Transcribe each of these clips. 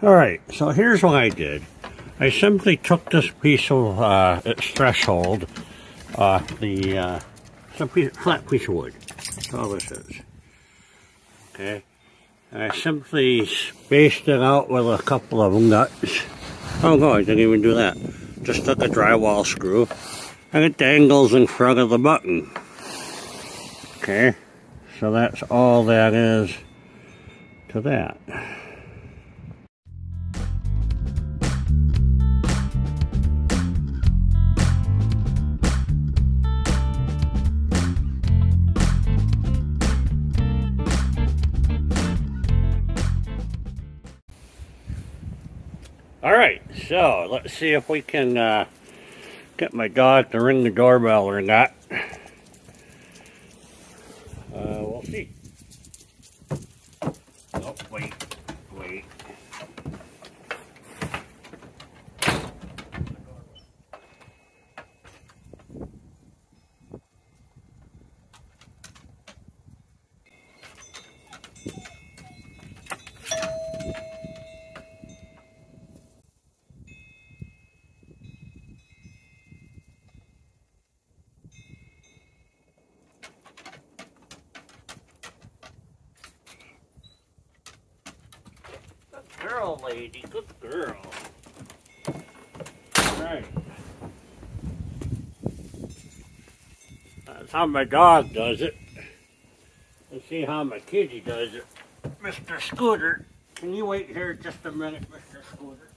Alright, so here's what I did. I simply took this piece of uh, threshold, uh, the uh, some piece, flat piece of wood. That's all this is. Okay. And I simply spaced it out with a couple of nuts. Oh no, I didn't even do that. Just took a drywall screw and it dangles in front of the button. Okay. So that's all that is to that. All right, so let's see if we can uh, get my dog to ring the doorbell or not. Uh, we'll see. Girl, lady. Good girl. Alright. That's how my dog does it. Let's see how my kitty does it. Mr. Scooter, can you wait here just a minute, Mr. Scooter?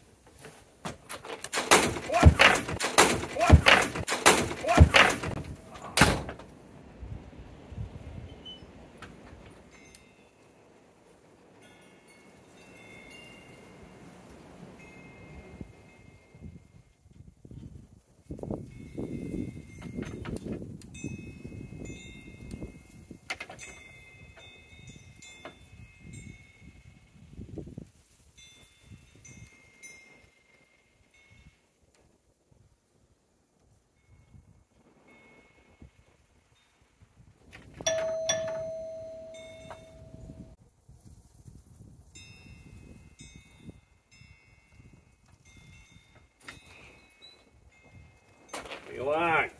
Want?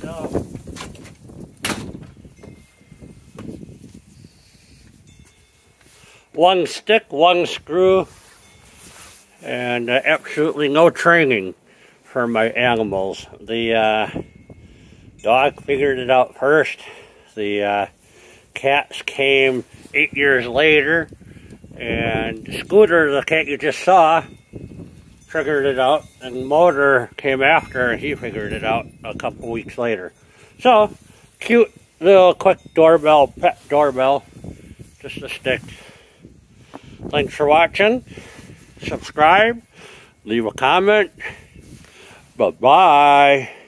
Go. One stick, one screw, and uh, absolutely no training for my animals. The uh, dog figured it out first. The uh, cats came eight years later, and Scooter, the cat you just saw, figured it out, and Motor came after, and he figured it out a couple weeks later. So, cute little quick doorbell, pet doorbell, just a stick. Thanks for watching. Subscribe, leave a comment. Bye-bye.